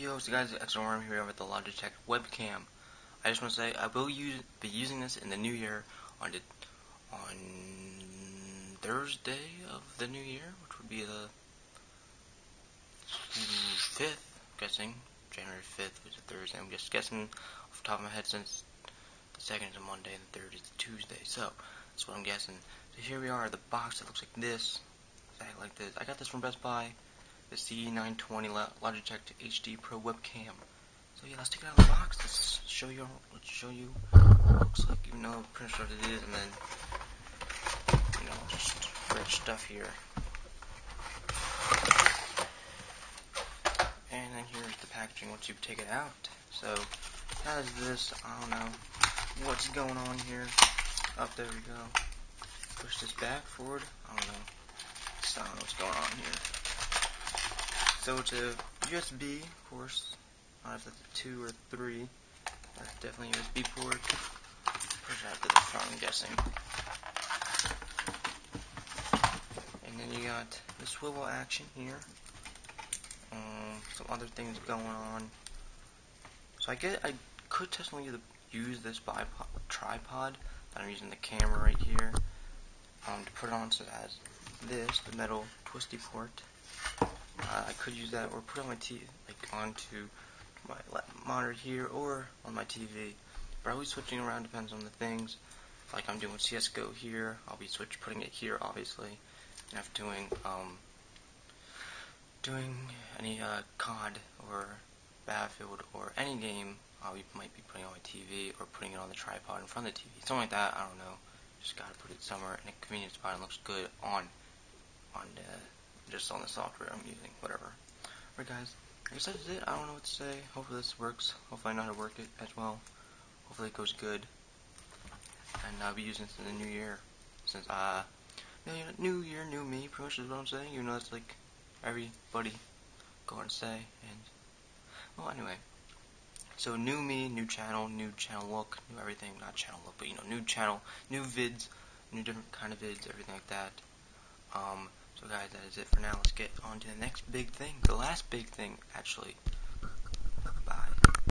Yo, so guys, XRM here with the Logitech webcam. I just want to say I will use be using this in the new year on the, on Thursday of the new year, which would be the fifth, guessing January fifth is a Thursday. I'm just guessing off the top of my head since the second is a Monday and the third is a Tuesday. So that's what I'm guessing. So here we are, the box that looks like this, exactly like this. I got this from Best Buy the C920 Logitech HD Pro webcam. So yeah, let's take it out of the box. Let's show you. Let's show you what it looks like, even though pretty sure it is, and then you know just rich stuff here. And then here's the packaging once you take it out. So has this. I don't know what's going on here. Up oh, there we go. Push this back forward. I don't know. I don't know what's going on here. So a USB, of course. I a 2 or 3. That's definitely a USB port. Push out to the front, I'm guessing. And then you got the swivel action here. Um, some other things going on. So I get I could technically use this bipod, tripod that I'm using the camera right here um, to put it on so it has this, the metal twisty port. Uh, I could use that or put on my TV, like onto my monitor here or on my TV. But I'll be switching around depends on the things. Like I'm doing CS:GO here, I'll be switch putting it here obviously. And if doing um, doing any uh, COD or Battlefield or any game, I might be putting on my TV or putting it on the tripod in front of the TV. Something like that. I don't know. Just gotta put it somewhere in a convenient spot and looks good on on the just on the software I'm using, whatever. Alright guys, I guess that's it. I don't know what to say. Hopefully this works. Hopefully I know how to work it as well. Hopefully it goes good. And I'll be using this in the new year. Since, uh, new year, new me, pretty much is what I'm saying. You know, that's like everybody go and say. And, well, anyway. So, new me, new channel, new channel look, new everything. Not channel look, but, you know, new channel, new vids, new different kind of vids, everything like that. Um, so guys, that is it for now. Let's get on to the next big thing. The last big thing, actually.